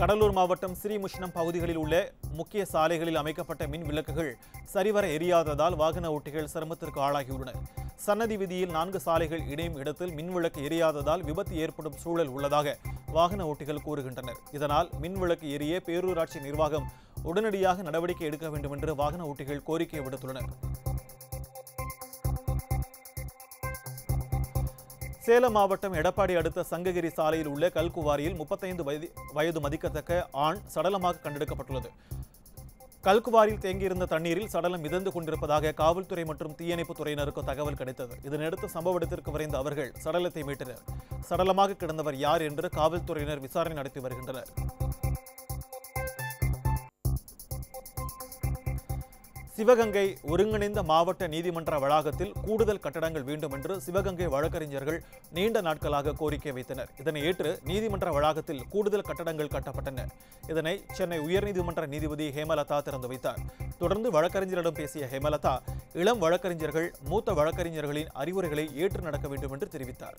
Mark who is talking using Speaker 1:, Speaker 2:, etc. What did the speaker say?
Speaker 1: கடலூர் மாவட்டம் ஸ்ரீமுஷ்ணம் பகுதிகளில் உள்ள முக்கிய சாலைகளில் அமைக்கப்பட்ட மின் விளக்குகள் சரிவர எரியாததால் வாகன ஓட்டிகள் சிரமத்திற்கு ஆளாகியுள்ளனர். சன்னதி விதியில் நான்கு சாலைகள் இணையும் இடத்தில் மின் விளக்கு எரியாததால் விபத்து ஏற்படும் சூழல் உள்ளதாக வாகன ஓட்டிகள் கூறுகின்றனர். இதனால் மின் விளக்கு எரிய பேரூராட்சி நிர்வாகம் உடனடியாக நடவடிக்கை எடுக்க வேண்டும் என்று வாகன ஓட்டிகள் கோரிக்கை விடுத்துள்ளனர். சேலம் மாவட்டம் எடப்பாடி அடுத்த சங்ககிரி சாலையில் உள்ள கல்குவாரியில் முப்பத்தைந்து வயது வயது மதிக்கத்தக்க ஆண் சடலமாக கண்டெடுக்கப்பட்டுள்ளது. கல்குவாரியில் தேங்கியிருந்த தண்ணீரில் சடலம் மிதந்து கொண்டிருப்பதாக காவல்துறை மற்றும் தீயணைப்பு துறையினருக்கு தகவல் கிடைத்தது. இதனையடுத்து சம்பவ இடத்திற்கு விரைந்த அவர்கள் சடலத்தை மீட்டனர். சடலமாக கிடந்தவர் யார் என்று காவல்துறையினர் விசாரணை நடத்தி வருகின்றனர். சிவகங்கை ஒருங்கிணைந்த மாவட்ட நீதிமன்ற வளாகத்தில் கூடுதல் கட்டடங்கள் வேண்டும் என்று சிவகங்கை வழக்கறிஞர்கள் நீண்ட நாட்களாக கோரிக்கை வைத்தனர். இதனை ஏற்று நீதிமன்ற வளாகத்தில் கூடுதல் கட்டடங்கள் கட்டப்பட்டன. இதனை சென்னை உயர்நீதிமன்ற நீதிபதி ஹேமலதா திறந்து வைத்தார். தொடர்ந்து வழக்கறிஞரிடம் பேசிய ஹேமலதா இளம் வழக்கறிஞர்கள் மூத்த வழக்கறிஞர்களின் அறிவுரைகளை ஏற்று நடக்க வேண்டும் என்று தெரிவித்தார்.